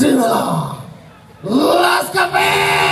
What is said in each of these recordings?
Demon! Let's go, man!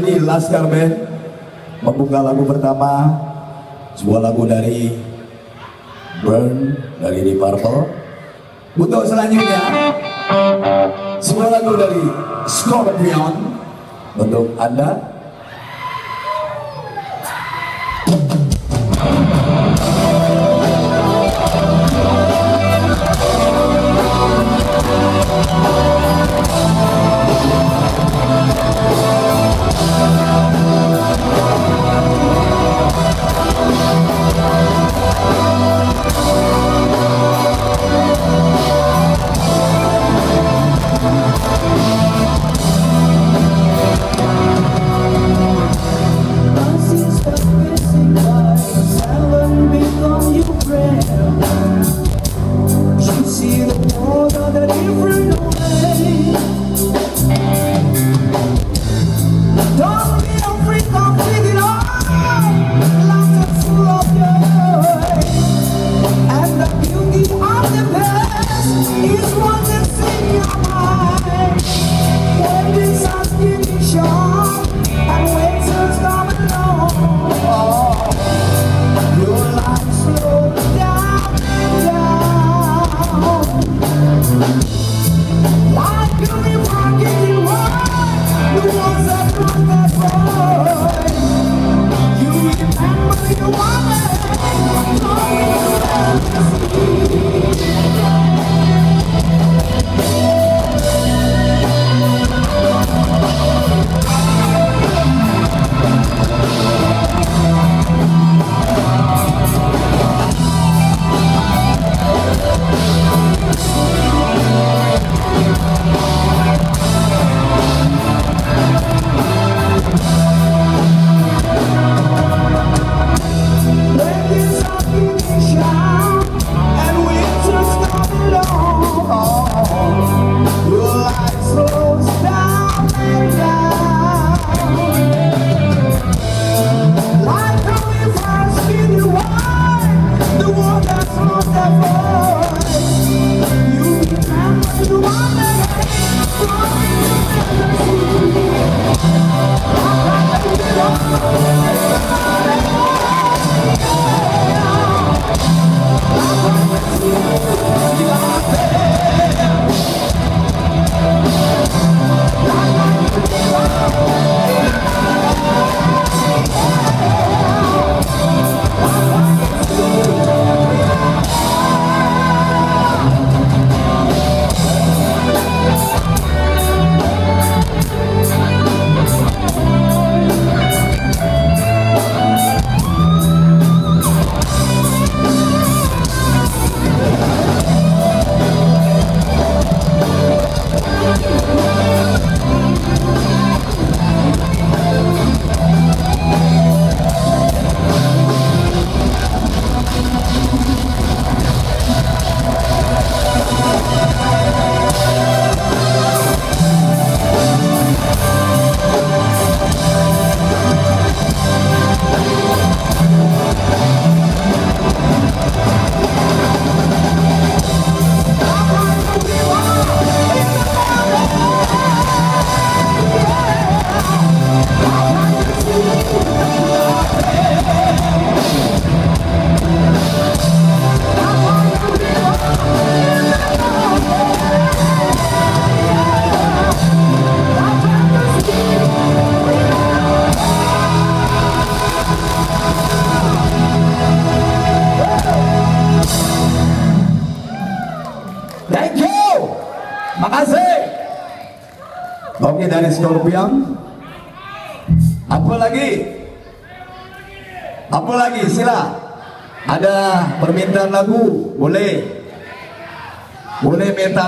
Tadi Laskar Band membuka lagu pertama sebuah lagu dari Burn dari Deep Purple. Untuk selanjutnya sebuah lagu dari Scorpion untuk Anda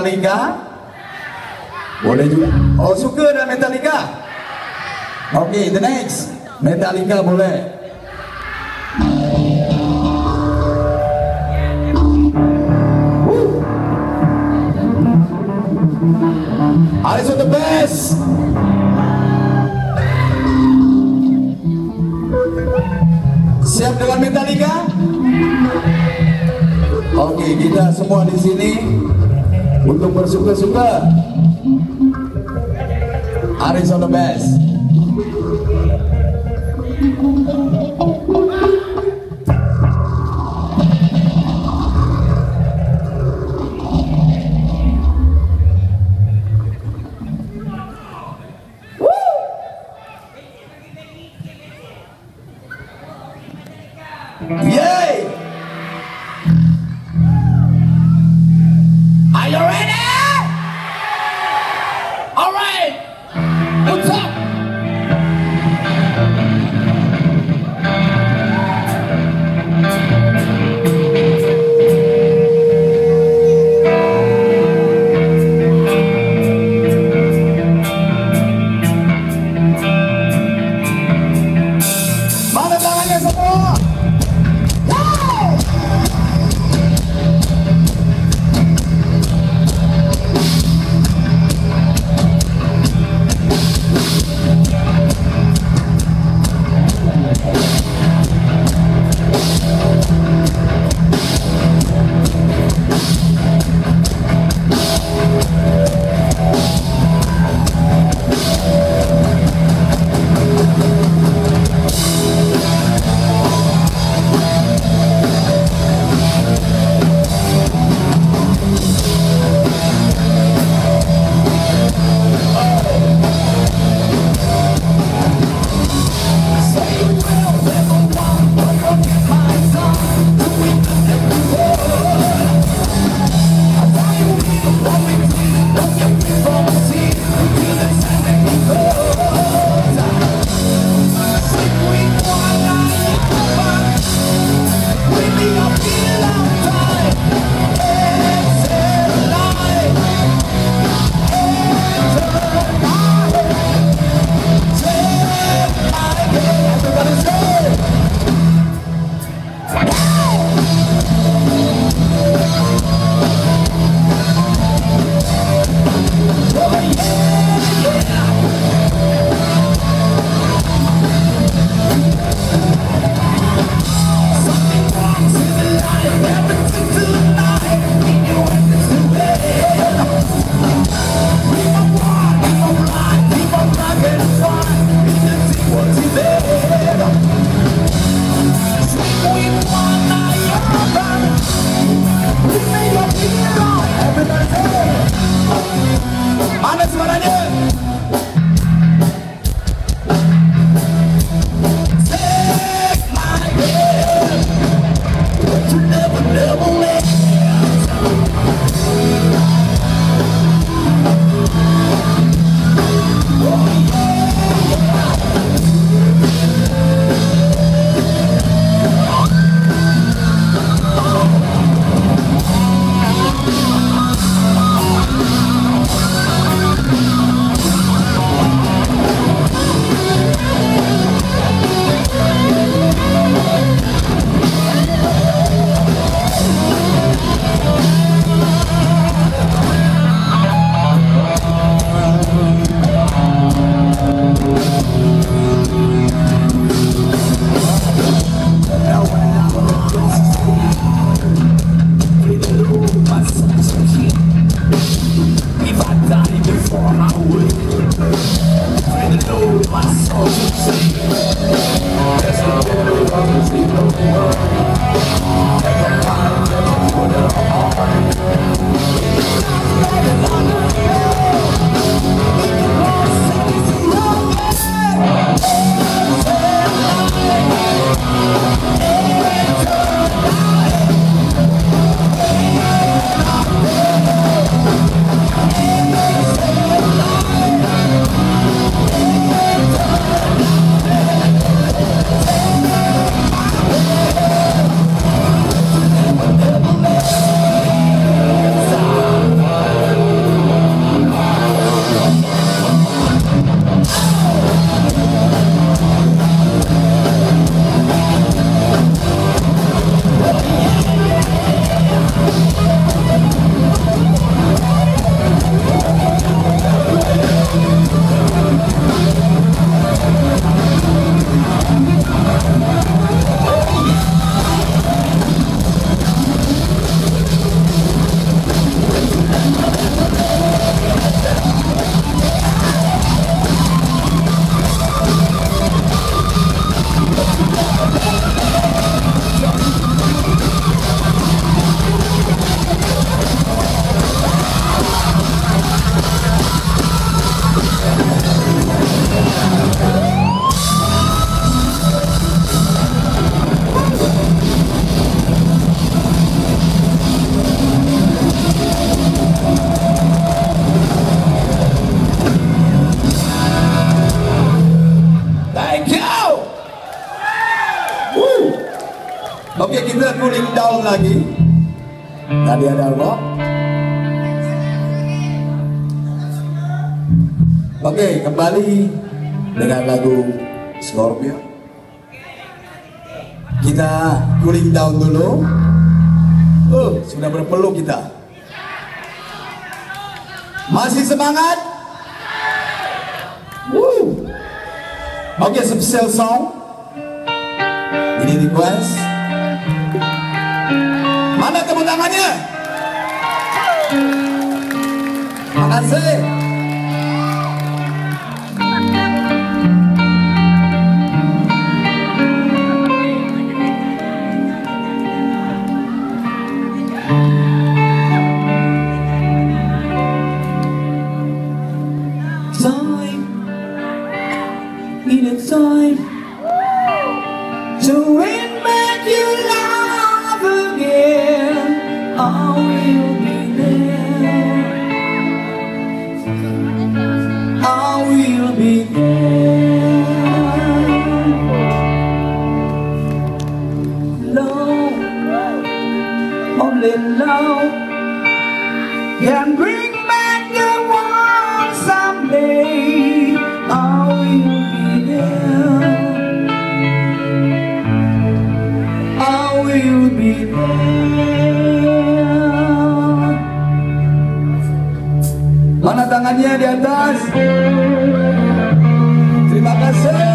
Metallica? Boleh juga. Oh, suka dah Metallica? Okay, the next. Metallica boleh. Eyes on the best. Siap dengan Metallica? Oke, kita semua di sini untuk bersuka-suka. Aris on the best. Oh. Di? Terima kasih.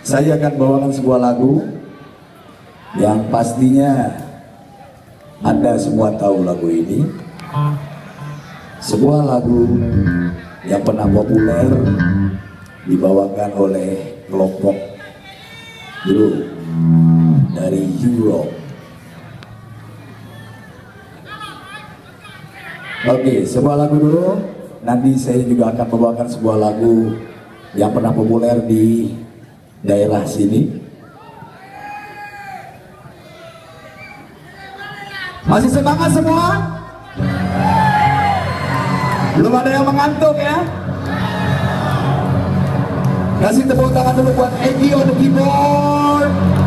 Saya akan bawakan sebuah lagu yang pastinya Anda semua tahu lagu ini. Sebuah lagu yang pernah populer dibawakan oleh kelompok grup dari Europe. Oke, sebuah lagu dulu. Nanti saya juga akan membawakan sebuah lagu yang pernah populer di daerah sini. Masih semangat semua? Belum ada yang mengantuk ya? Kasih tepuk tangan dulu buat Egi on the keyboard.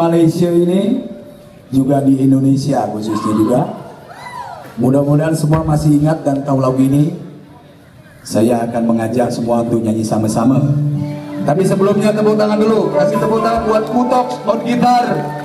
Malaysia ini juga di Indonesia khususnya juga. Mudah-mudahan semua masih ingat dan tahu lagu ini. Saya akan mengajak semua untuk nyanyi sama-sama. Tapi sebelumnya tepuk tangan dulu. Kasih tepuk tangan buat Kutok on gitar.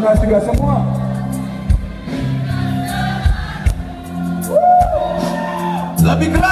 Tengah juga semua. Lebih keras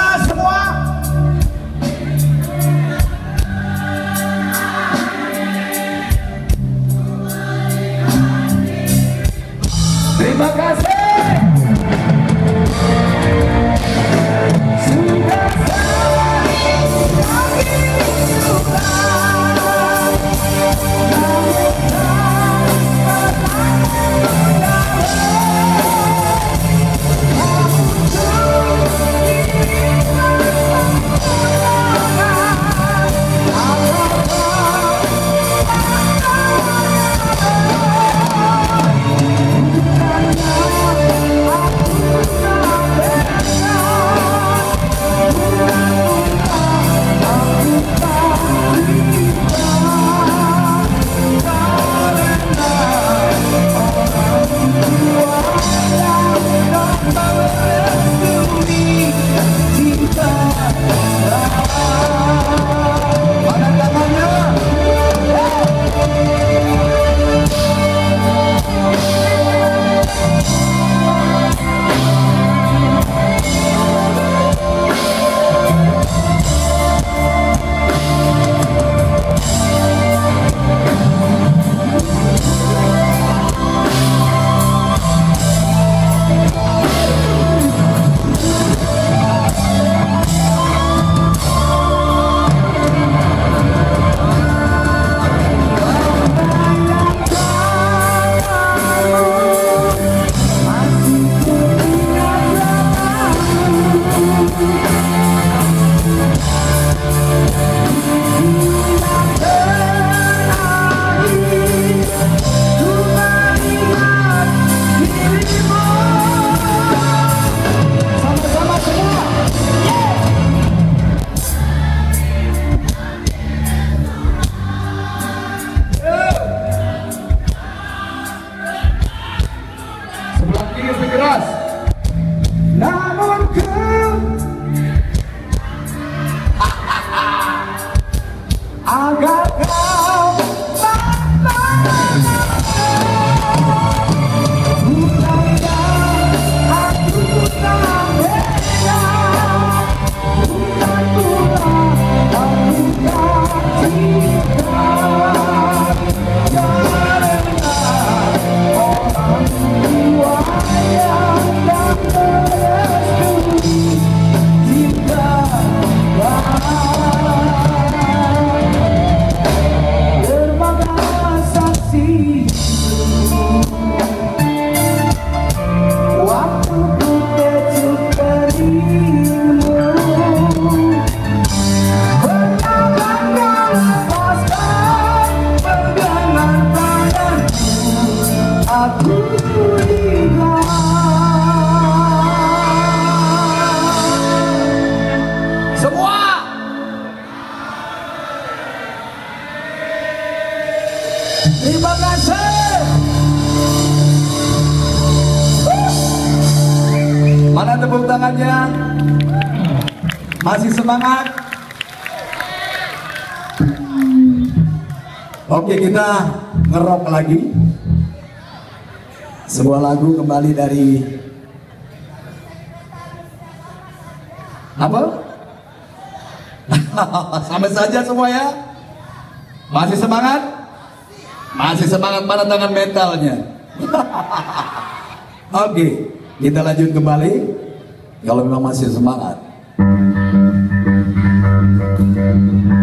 semangat. Oke kita ngerok lagi. Sebuah lagu kembali dari Apa? Sama saja semua ya. Masih semangat? Masih semangat mana tangan mentalnya? Oke kita lanjut kembali. Kalau memang masih semangat Terima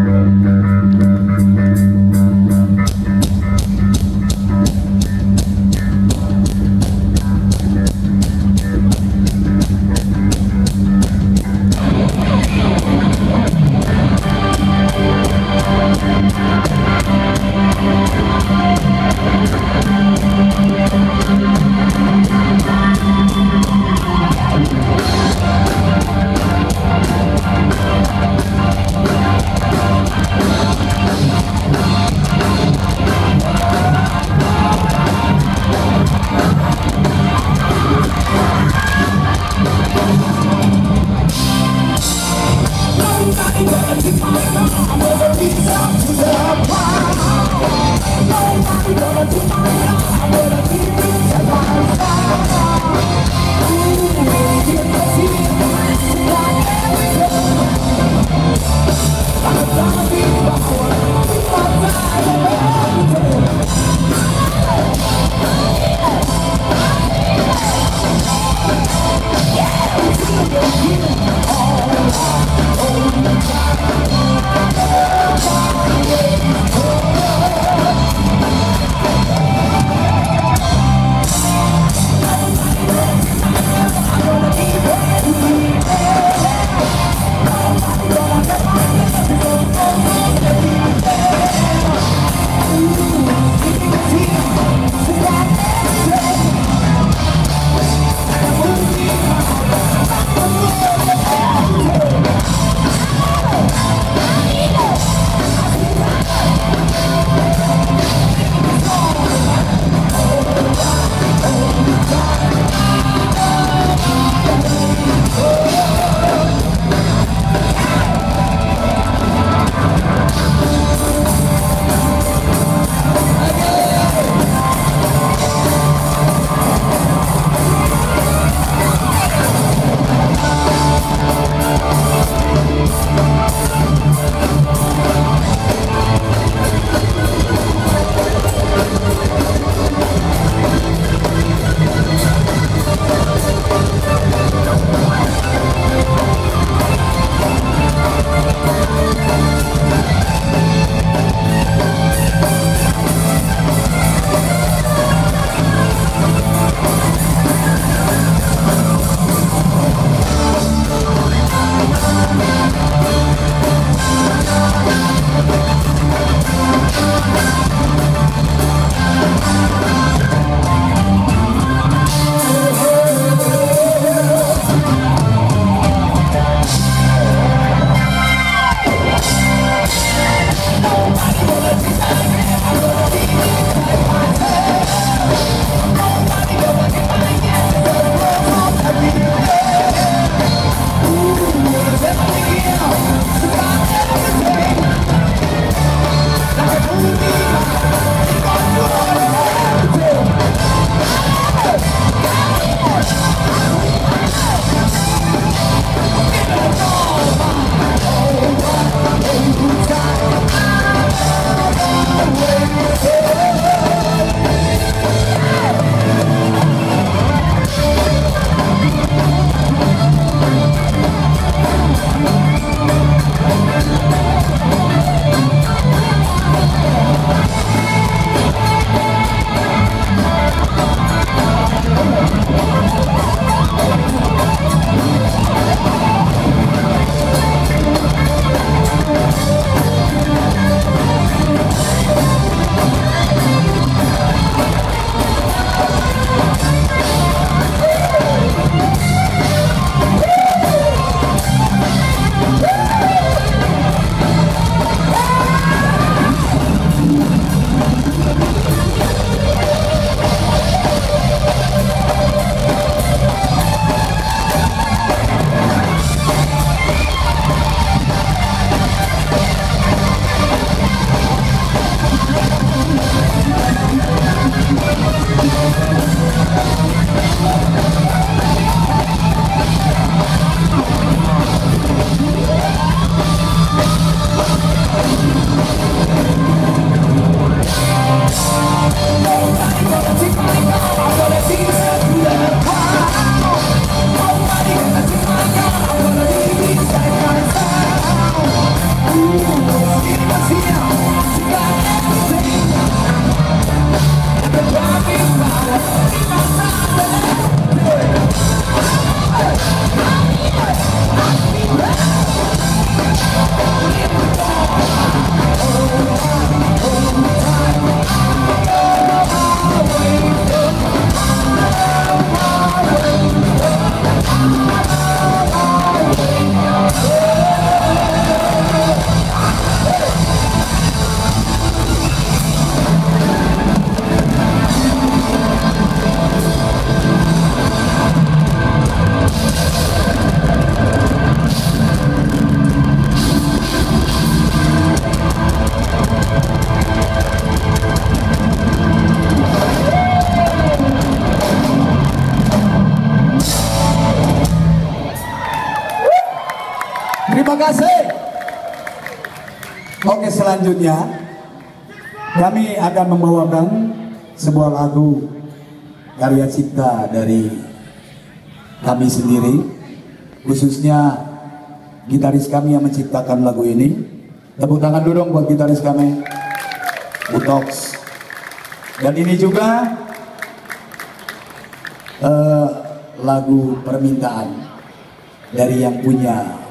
selanjutnya kami akan membawakan sebuah lagu karya cipta dari kami sendiri khususnya gitaris kami yang menciptakan lagu ini tepuk tangan dulu dong buat gitaris kami Utox dan ini juga uh, lagu permintaan dari yang punya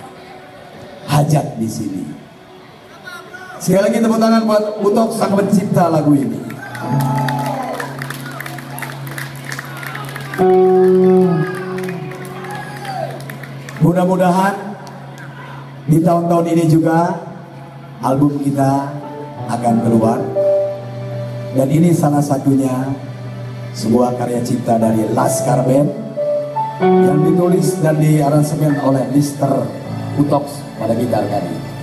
hajat di sini. Sekali lagi tepuk tangan buat Utok sang pencipta lagu ini. Mudah-mudahan di tahun-tahun ini juga album kita akan keluar dan ini salah satunya sebuah karya cipta dari Laskar Band yang ditulis dan diaransemen oleh Mr. Utox pada gitar tadi.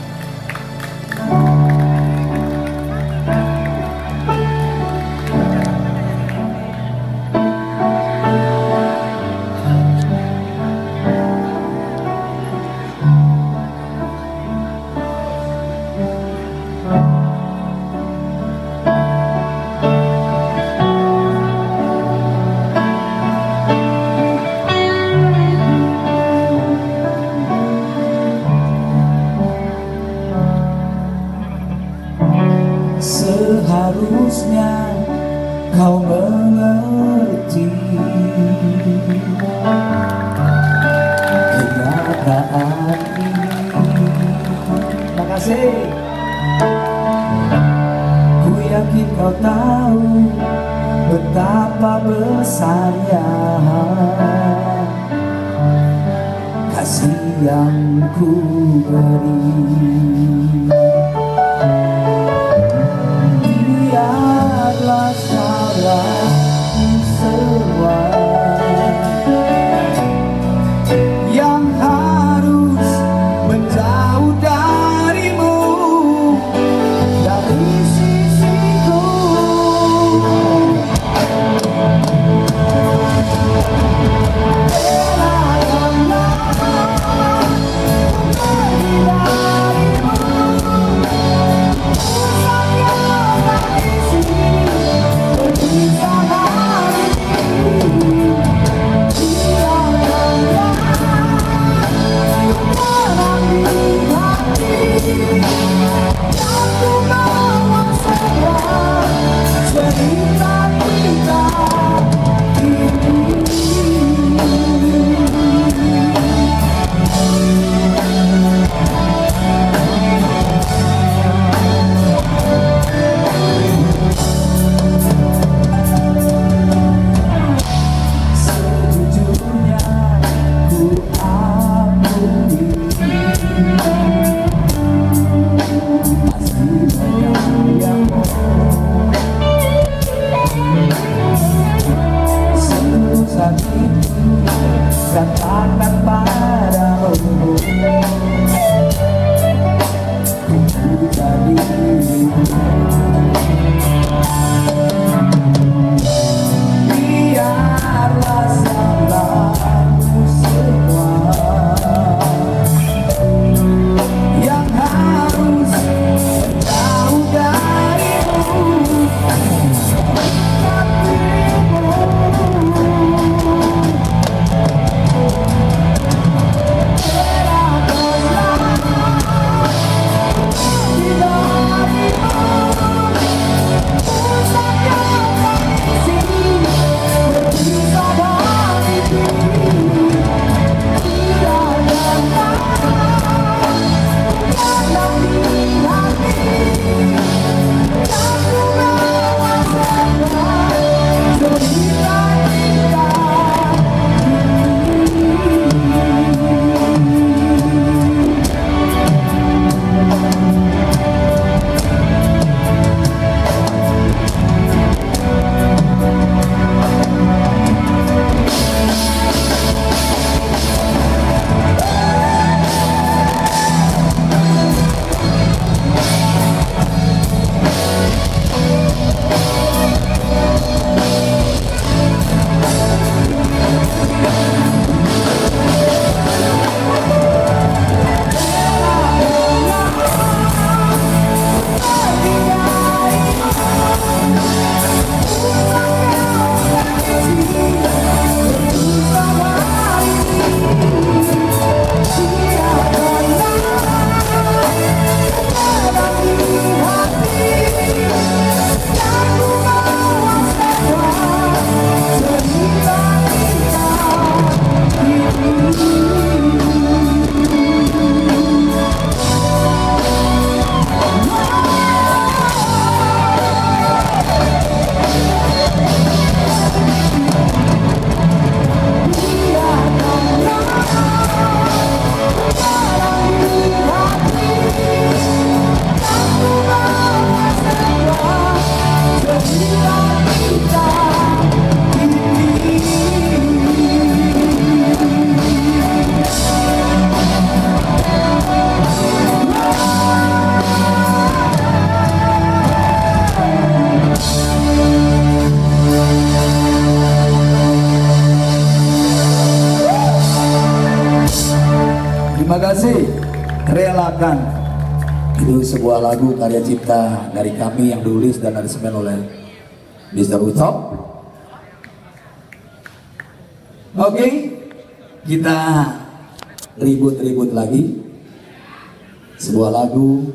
Relakan. Itu sebuah lagu karya cipta dari kami yang ditulis dan disemen oleh Mr. Utop. Oke, kita ribut-ribut lagi. Sebuah lagu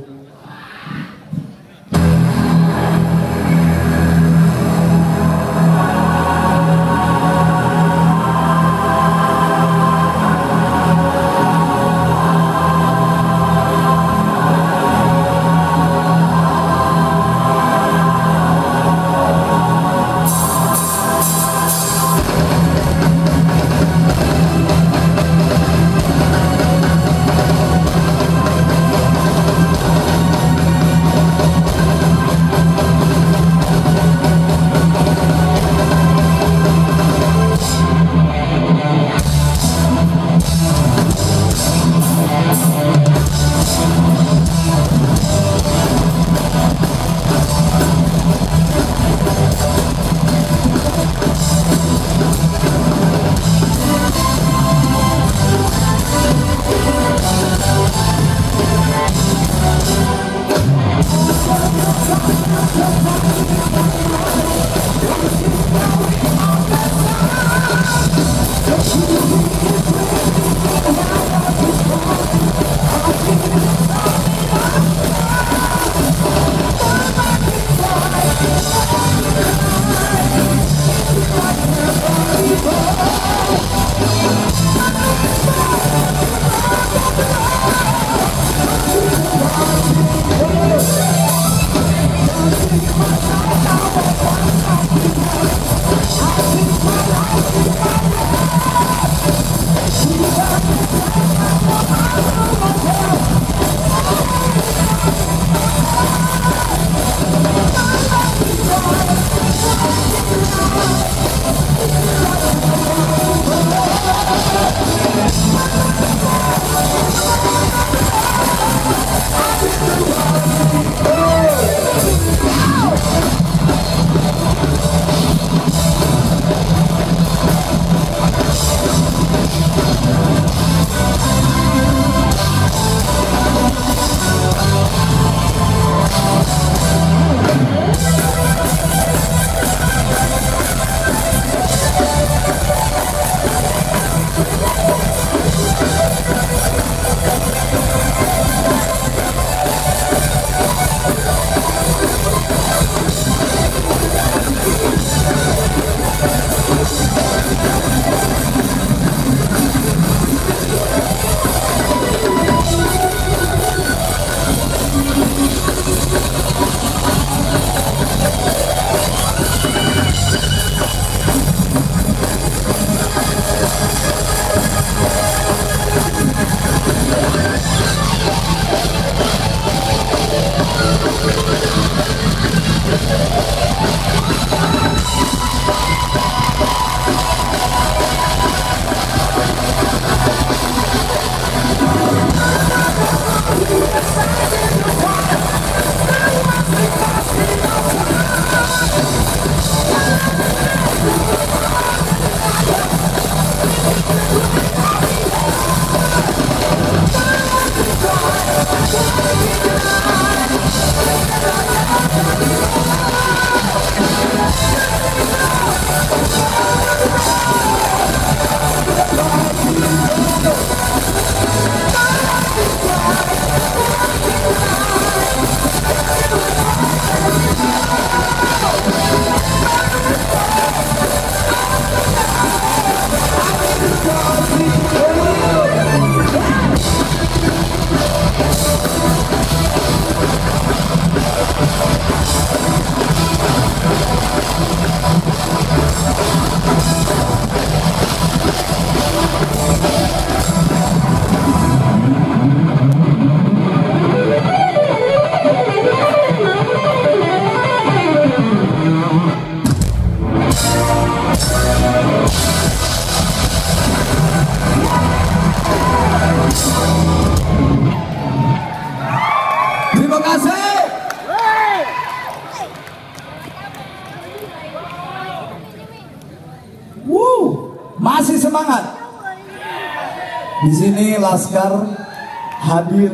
hadir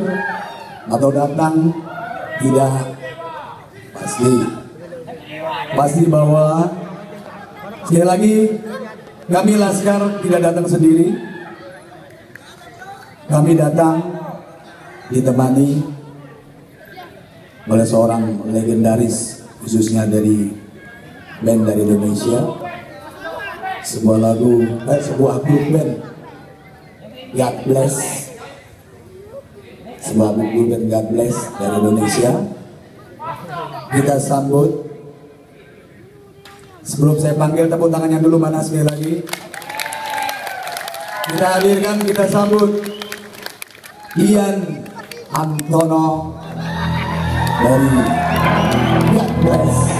atau datang tidak pasti. Pasti bahwa sekali lagi kami Laskar tidak datang sendiri. Kami datang ditemani oleh seorang legendaris khususnya dari band dari Indonesia. Sebuah lagu eh, sebuah grup band. God Bless God Bless dari Indonesia. Kita sambut. Sebelum saya panggil tepuk tangannya dulu mana sekali lagi. Kita hadirkan kita sambut. Ian Antono dari God Bless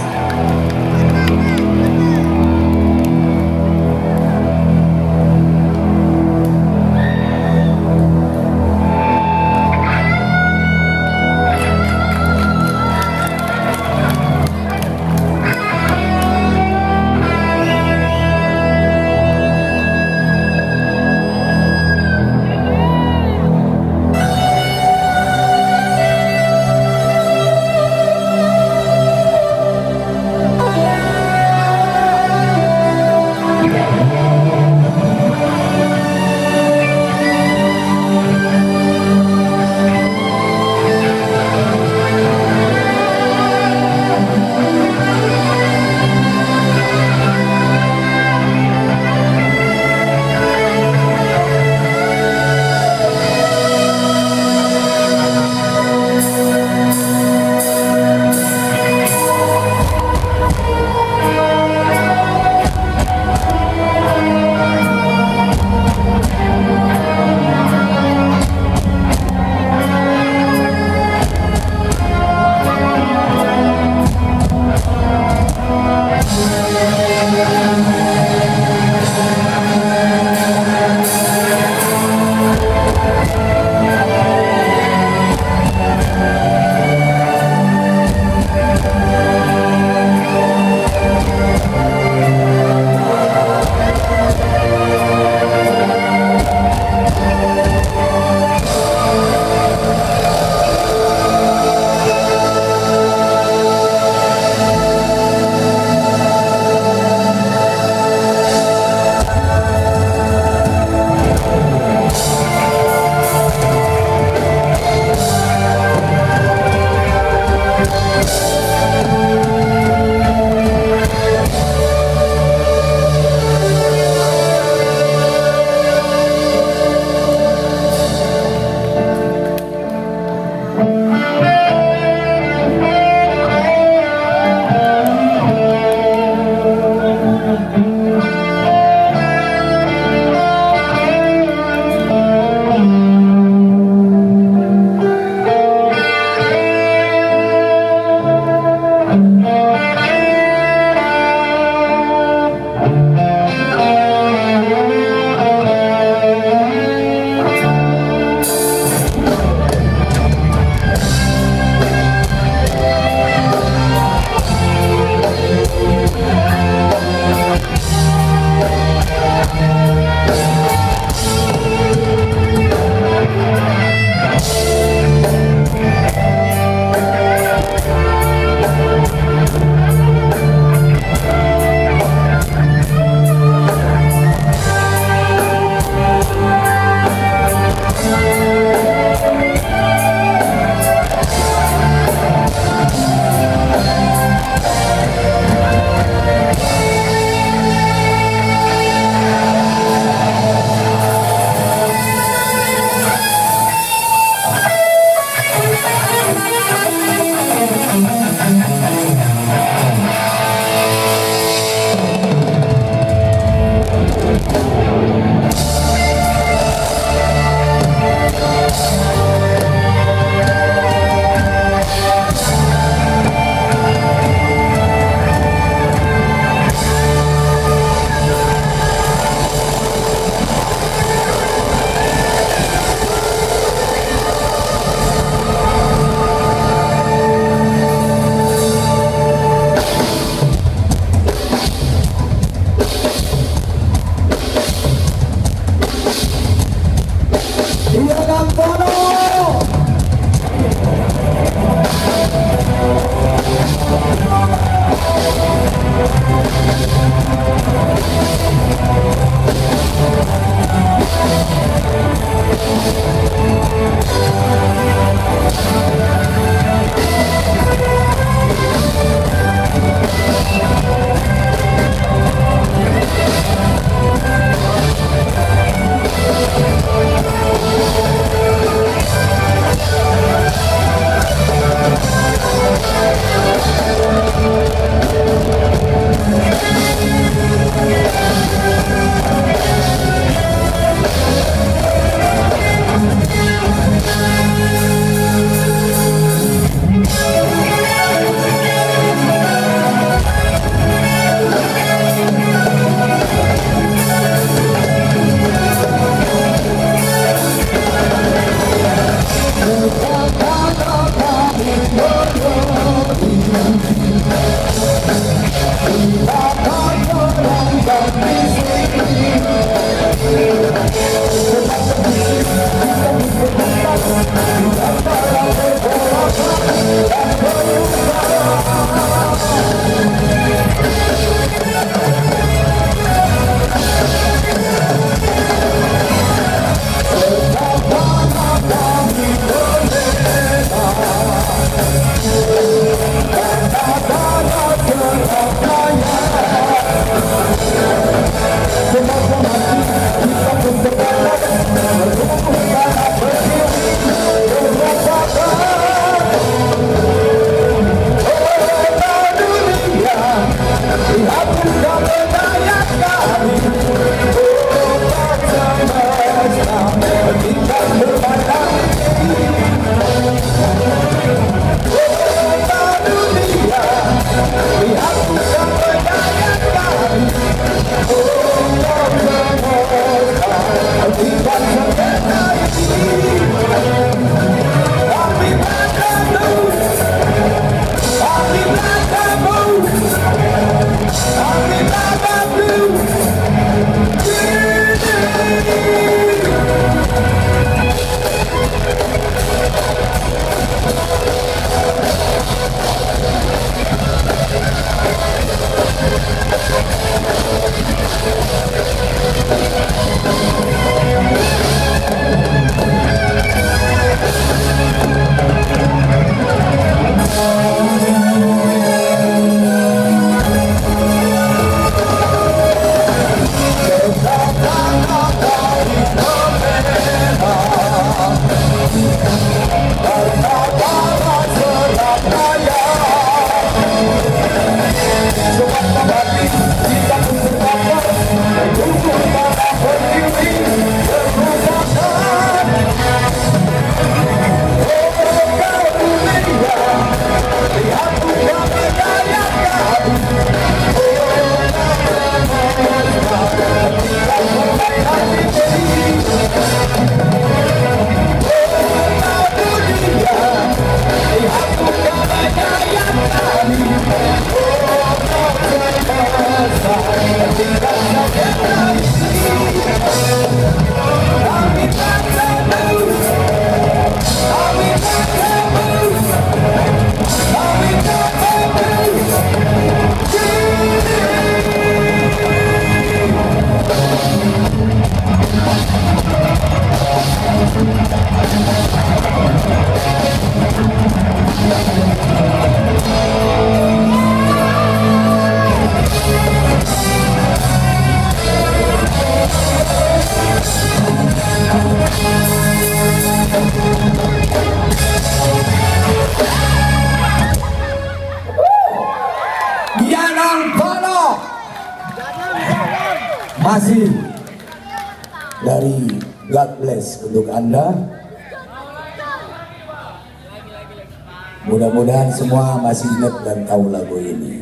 masih dan tahu lagu ini.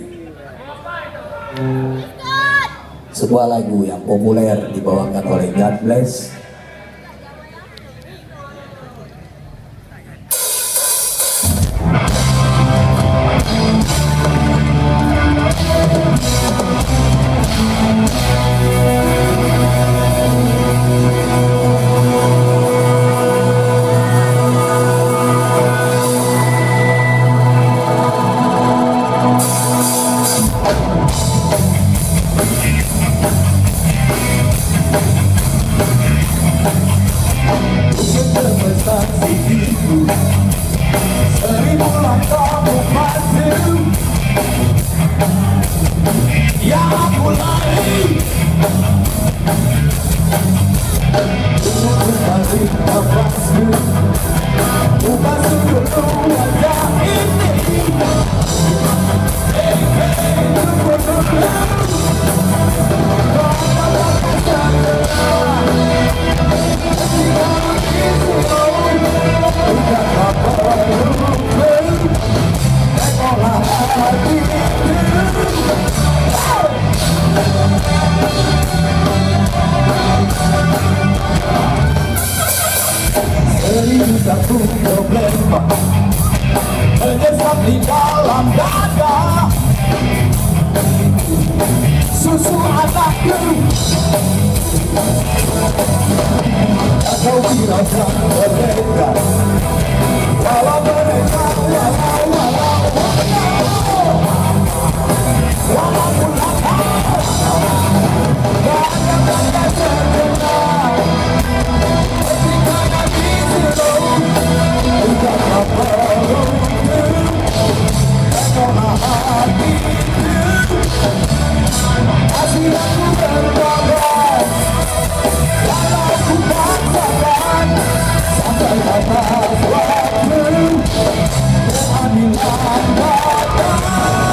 Sebuah lagu yang populer dibawakan oleh Sussurro atacando Até o final da bandeira. Fala bandeira, lá, lá, lá, lá Para I'm in love.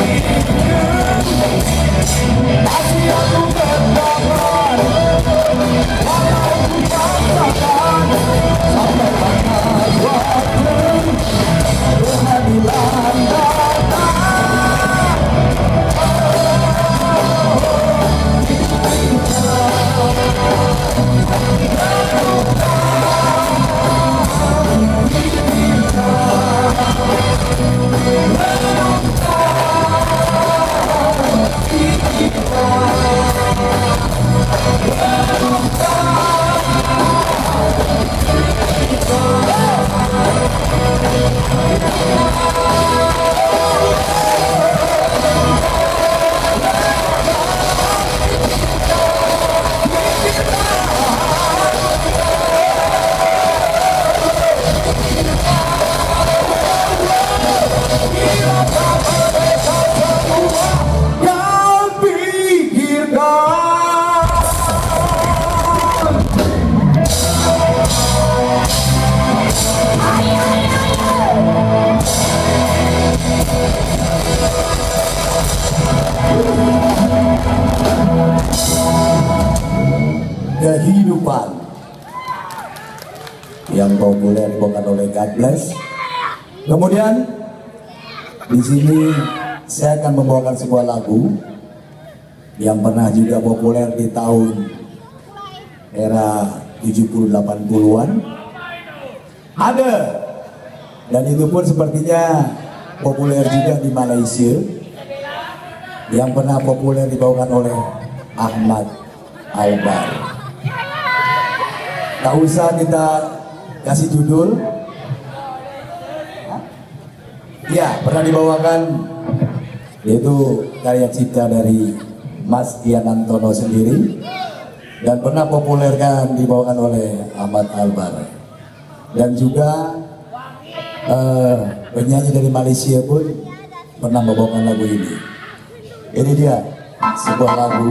I see a Populer bukan oleh God Bless. Kemudian di sini saya akan membawakan sebuah lagu yang pernah juga populer di tahun era 70-80-an. Ada dan itu pun sepertinya populer juga di Malaysia yang pernah populer dibawakan oleh Ahmad Albar. Tak usah kita kasih judul. Ya, pernah dibawakan. Yaitu karya cipta dari Mas Ian Antono sendiri. Dan pernah populer kan dibawakan oleh Ahmad Albar. Dan juga uh, penyanyi dari Malaysia pun pernah membawakan lagu ini. Ini dia sebuah lagu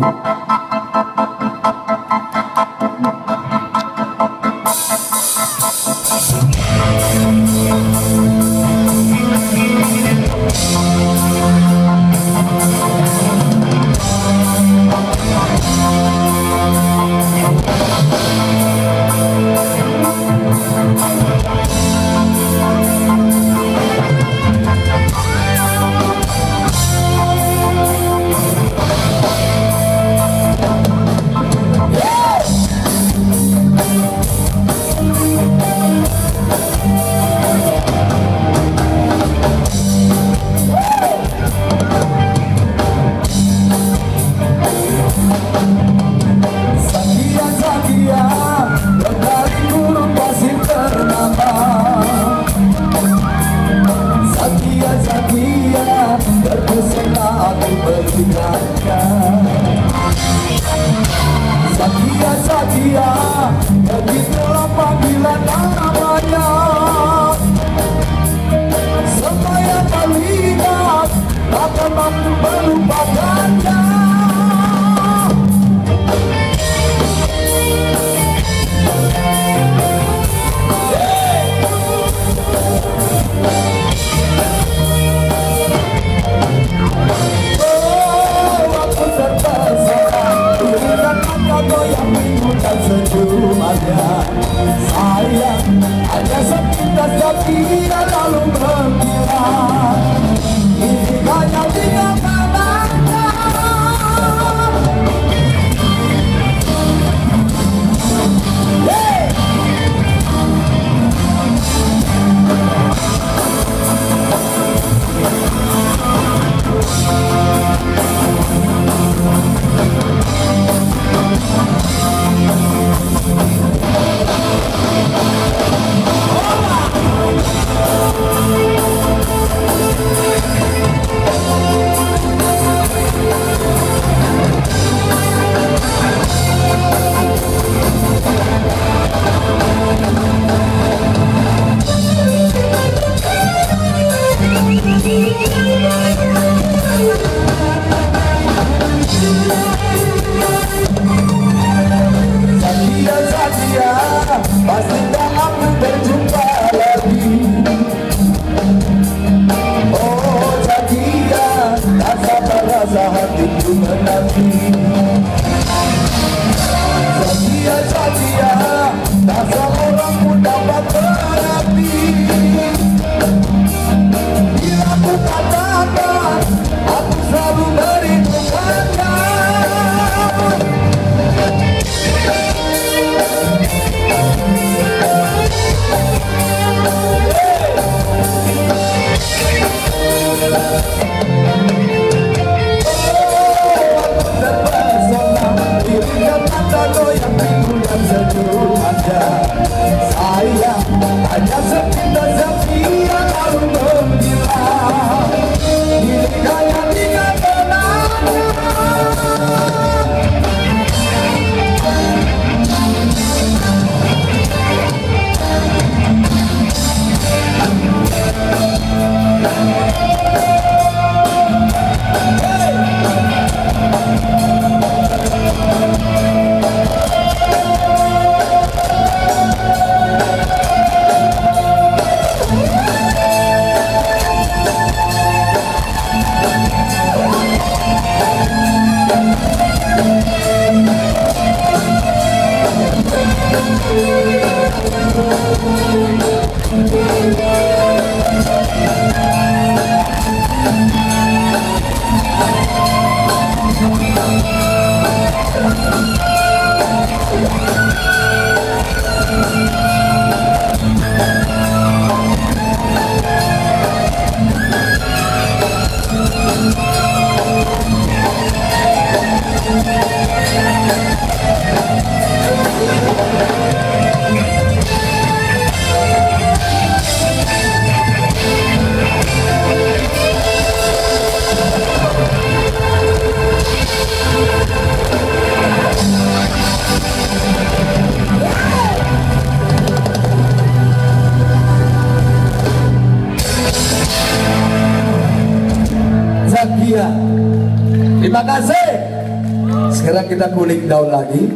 Cooling down lagi.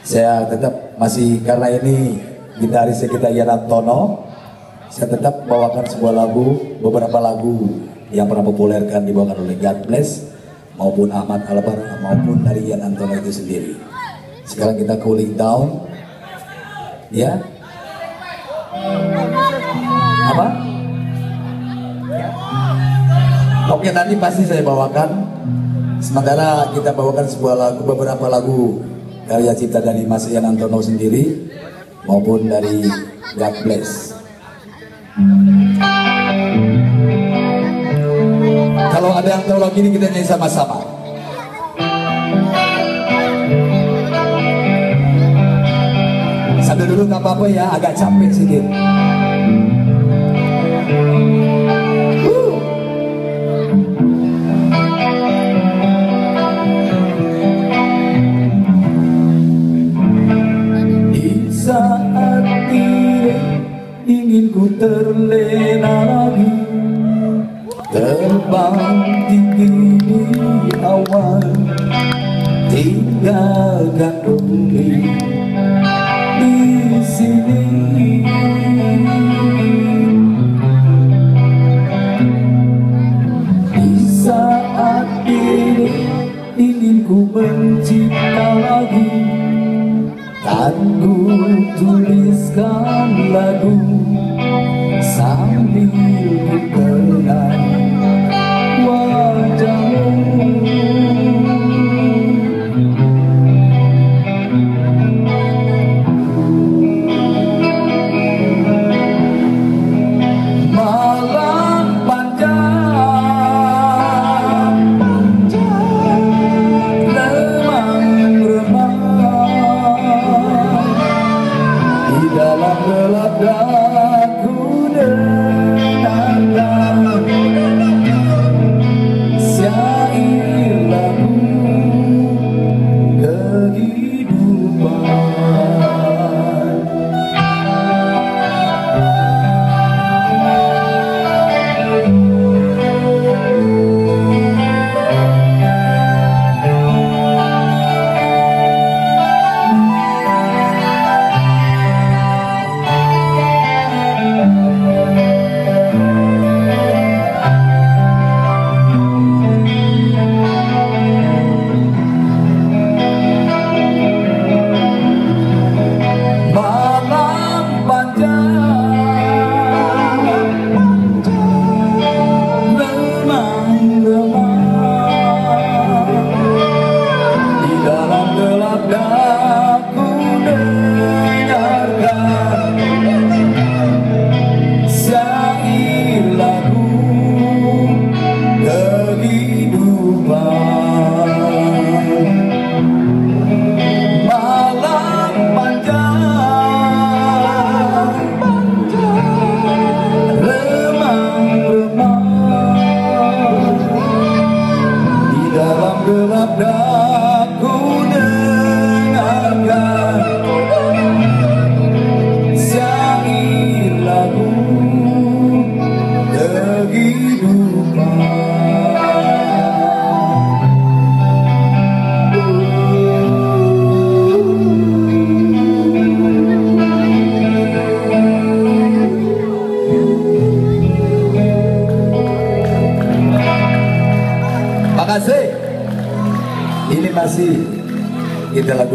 Saya tetap masih karena ini gitarisnya kita Yana Tono. Saya tetap bawakan sebuah lagu, beberapa lagu yang pernah populerkan dibawakan oleh God Bless maupun Ahmad Albar maupun dari Yan Antono itu sendiri. Sekarang kita cooling down. Ya. Apa? Oke nanti pasti saya bawakan. Sementara kita bawakan sebuah lagu, beberapa lagu karya cipta dari Mas Ian Antono sendiri maupun dari God Bless. Kalau ada yang tahu lagu ini kita nyanyi sama-sama. Sambil dulu nggak apa-apa ya, agak capek sedikit. Ku terlena lagi. Terbang tinggi di awan Tinggalkan bumi di sini. Di saat ini ingin ku mencipta lagi ku tuliskan lagu sambil ku kenang wajahmu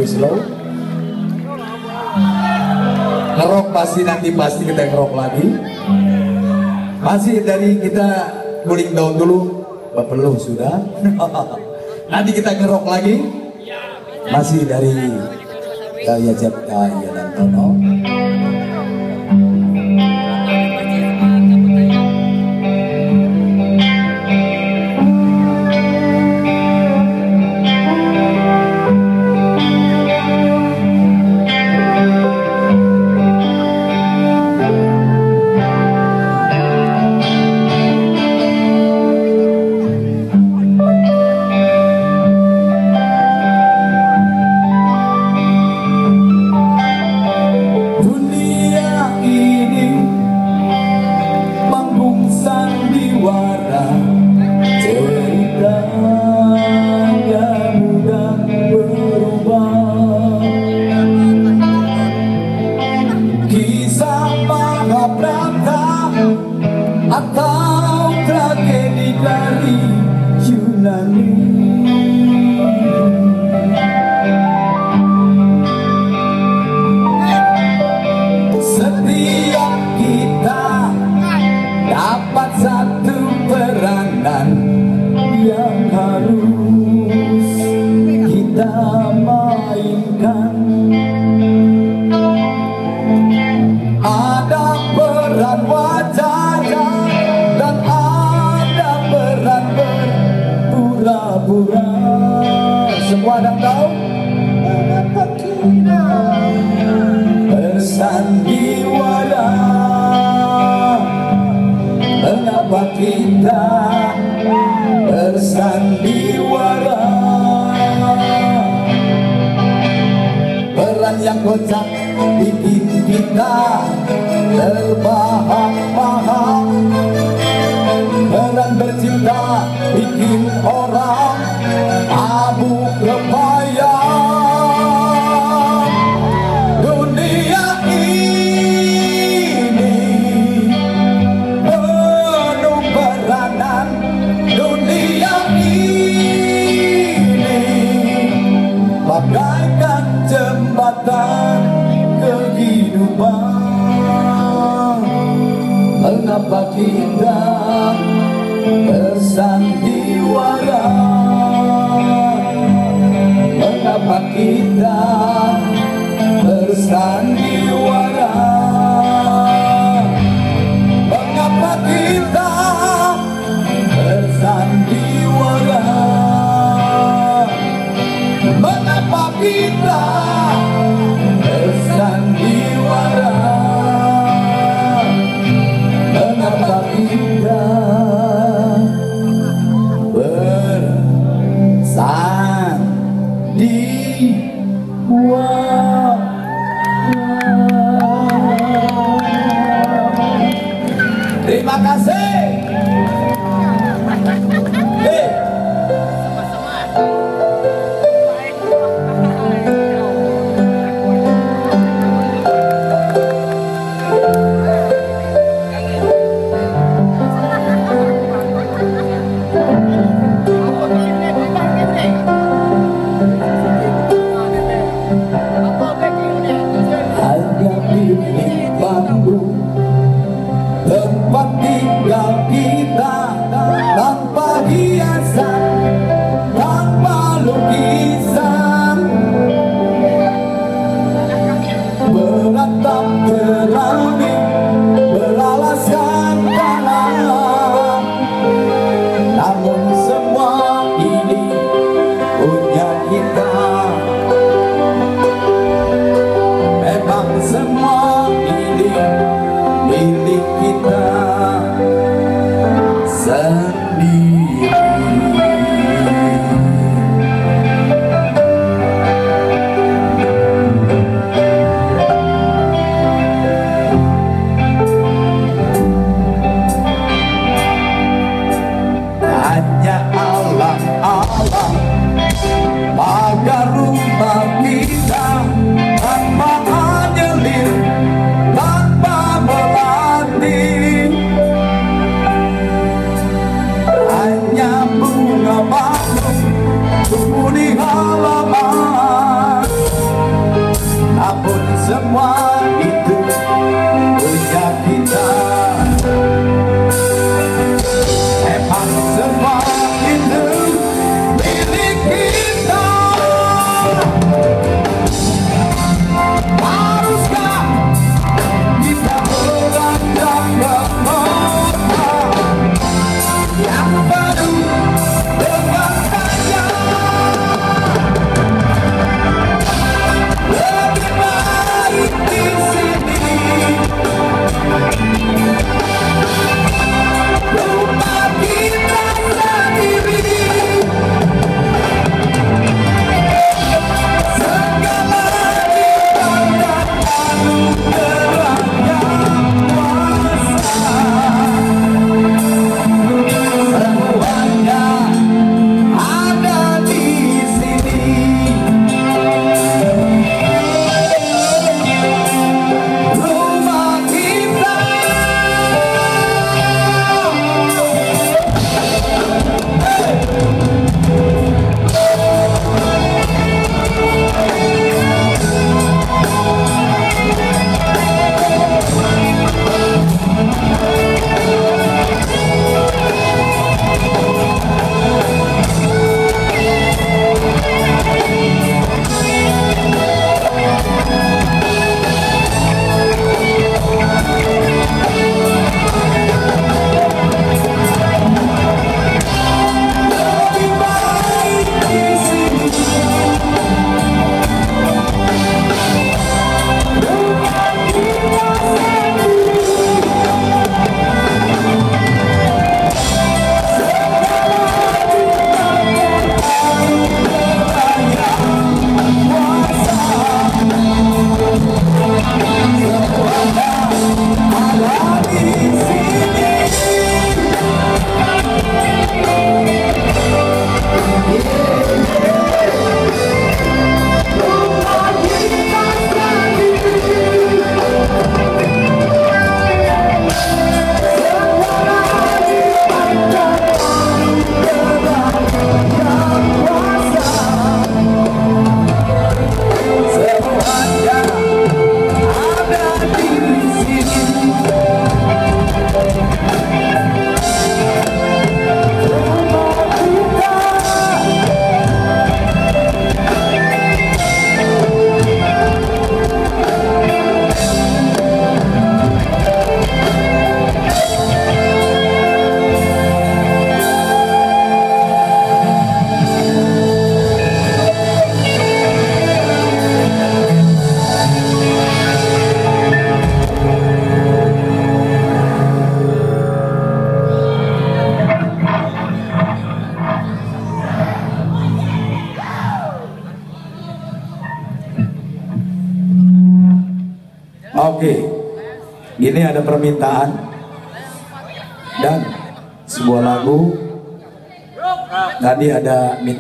slow. Ngerok pasti nanti pasti kita ngerok lagi. Masih dari kita cooling down dulu. Bapeluh sudah. nanti kita ngerok lagi. Masih dari Kaya Cipta dan Tono.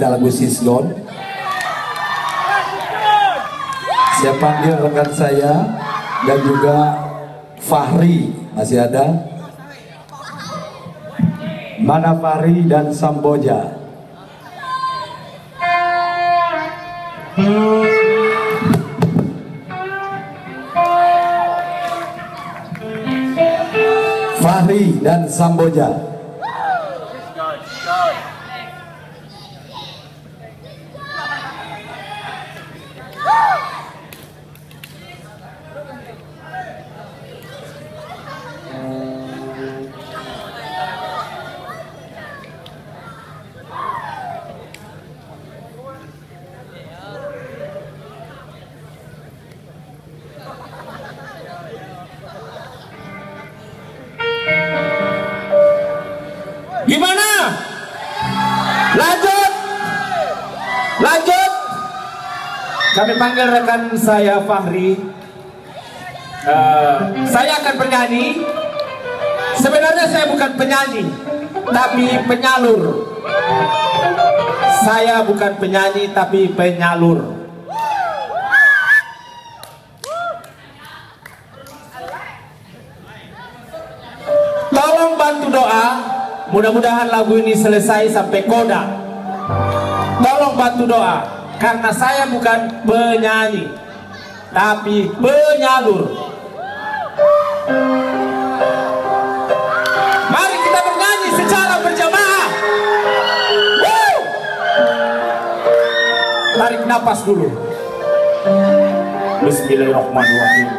Minta lagu Sisgon. Saya panggil rekan saya dan juga Fahri masih ada. Mana Fahri dan Samboja? Fahri dan Samboja. Lanjut. Lanjut. Kami panggil rekan saya Fahri. Eh, saya akan bernyanyi. Sebenarnya saya bukan penyanyi, tapi penyalur. Saya bukan penyanyi, tapi penyalur. Mudah-mudahan lagu ini selesai sampai koda. Tolong bantu doa. Karena saya bukan penyanyi. Tapi penyalur. Mari kita bernyanyi secara berjamaah. Woo! Tarik napas dulu. Bismillahirrahmanirrahim.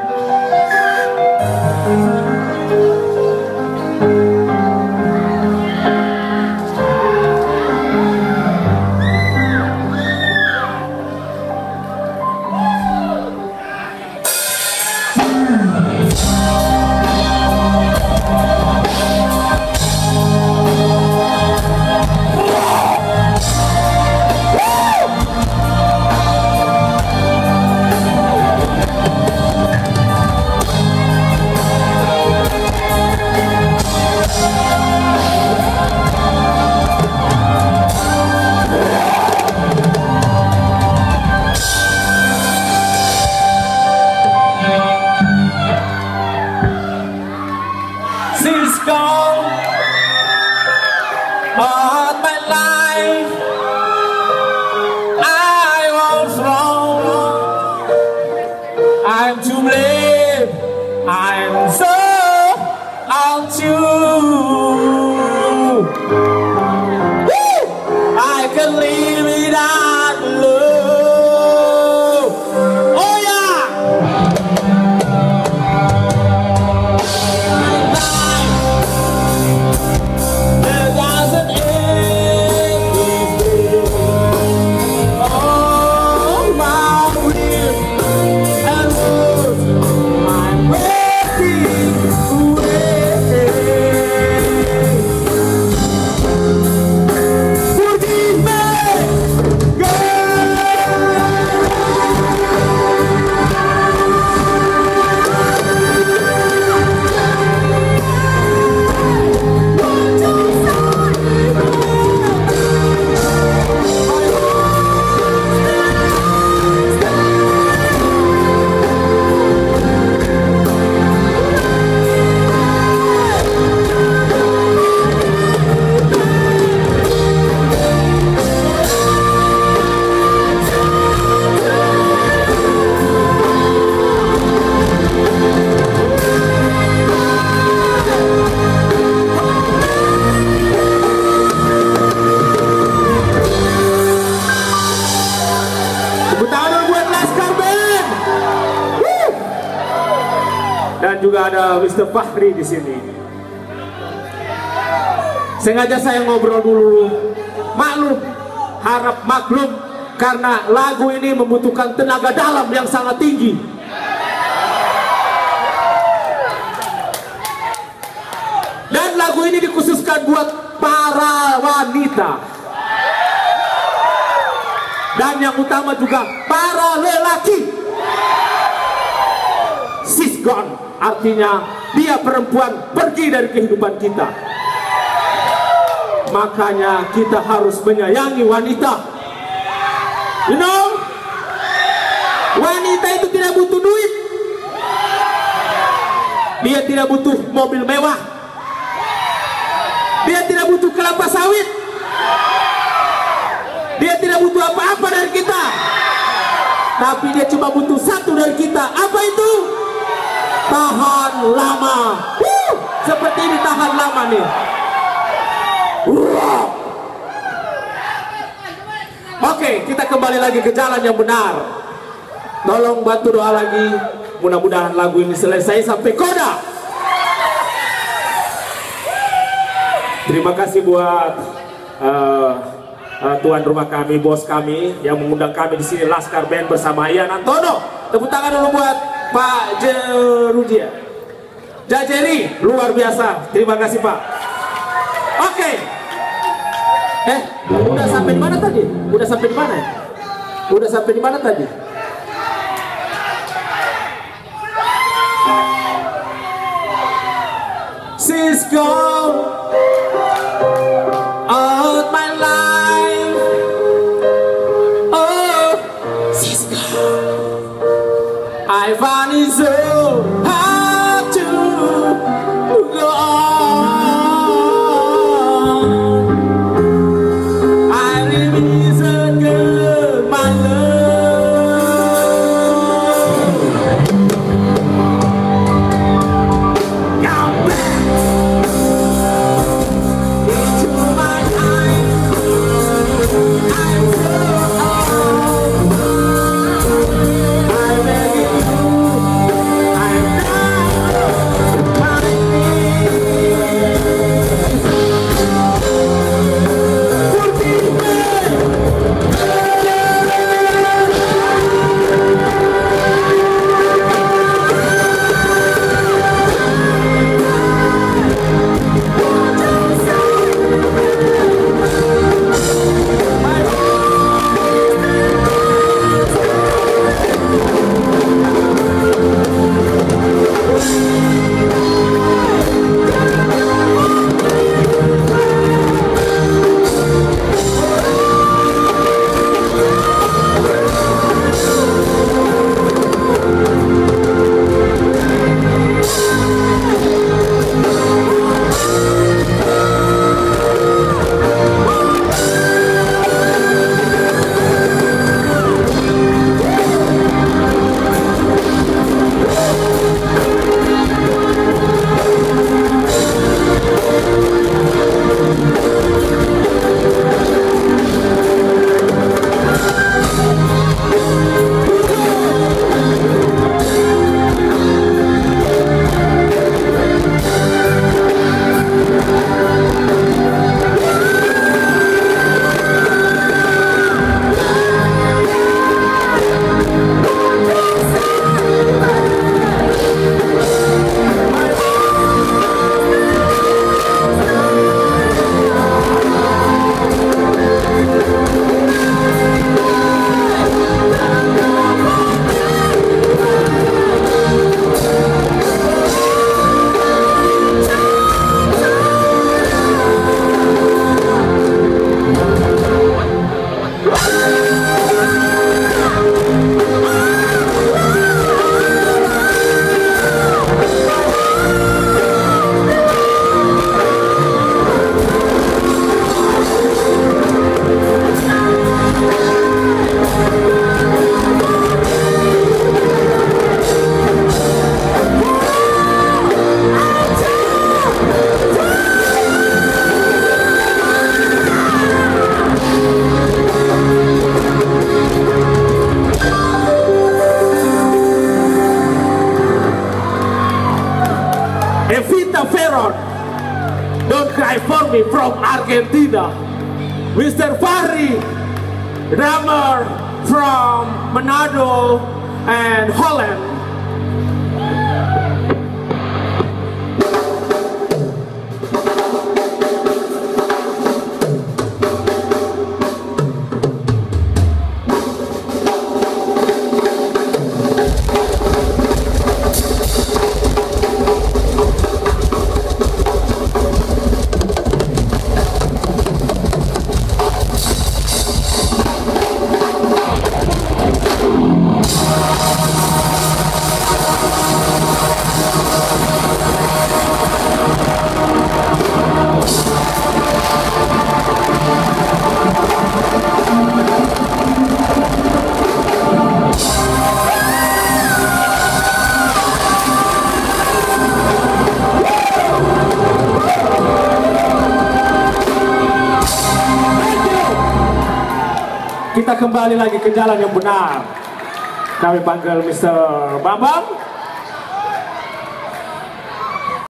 Ada Mr. Fahri di sini. Sengaja saya ngobrol dulu. Maklum, harap maklum karena lagu ini membutuhkan tenaga dalam yang sangat tinggi. Dan lagu ini dikhususkan buat para wanita. Dan yang utama juga para lelaki. Artinya dia perempuan pergi dari kehidupan kita. Makanya kita harus menyayangi wanita. You know? Wanita itu tidak butuh duit. Dia tidak butuh mobil mewah. Dia tidak butuh kelapa sawit. Dia tidak butuh apa-apa dari kita. Tapi dia cuma butuh satu dari kita. Apa itu? Tahan lama. Seperti ini tahan lama nih. Oke, kita kembali lagi ke jalan yang benar. Tolong bantu doa lagi. Mudah-mudahan lagu ini selesai sampai koda. Terima kasih buat uh, uh, tuan rumah kami, bos kami yang mengundang kami di sini Laskar Band bersama Ian Antono. Tepuk tangan dulu buat Pak Jerujia. Jajeri luar biasa. Terima kasih Pak. Oke. Eh, udah sampai di mana tadi? Udah sampai di mana? Udah sampai di mana tadi? Cisco all jalan yang benar. Kami panggil Mr. Bambang